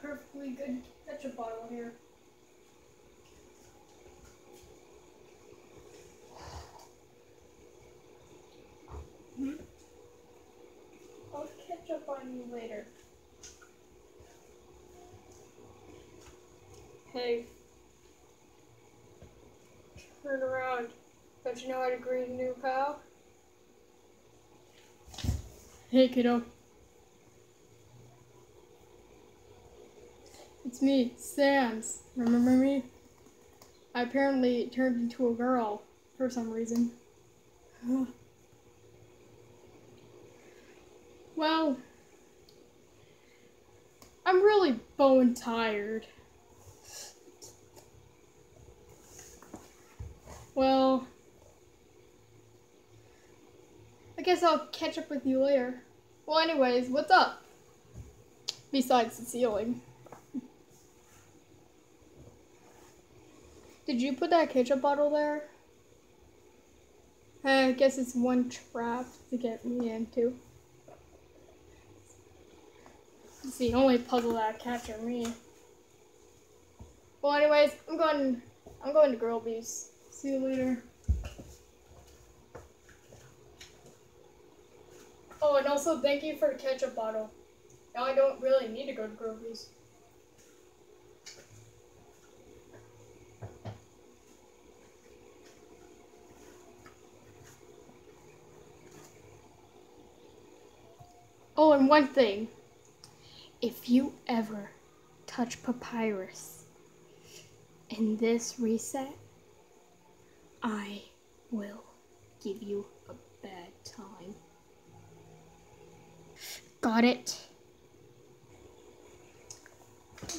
perfectly good ketchup bottle here. Hmm? I'll catch up on you later. Hey. Turn around. Don't you know how to greet a new pal? Hey, kiddo. It's me, Sans. Remember me? I apparently turned into a girl for some reason. well, I'm really bone tired. Well, I guess I'll catch up with you later. Well, anyways, what's up? Besides the ceiling. Did you put that ketchup bottle there? I guess it's one trap to get me into. It's the only puzzle that captured me. Well, anyways, I'm going. I'm going to Grillby's. See you later. Oh, and also thank you for the ketchup bottle. Now I don't really need to go to Grillby's. Oh, and one thing. If you ever touch papyrus in this reset, I will give you a bad time. Got it?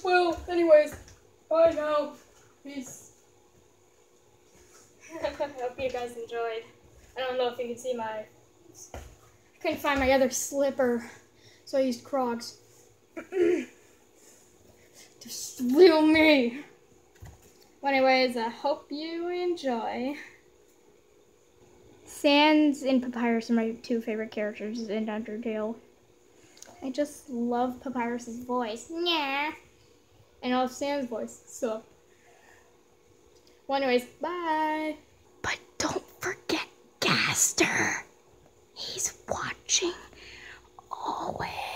Well, anyways, bye now. Peace. I hope you guys enjoyed. I don't know if you can see my couldn't find my other slipper, so I used Crocs. to steal me! Well, anyways, I hope you enjoy. Sans and Papyrus are my two favorite characters in Undertale. I just love Papyrus's voice. Yeah. And I love Sans' voice. So. Well, anyways, bye. But don't forget Gaster. He's watching always.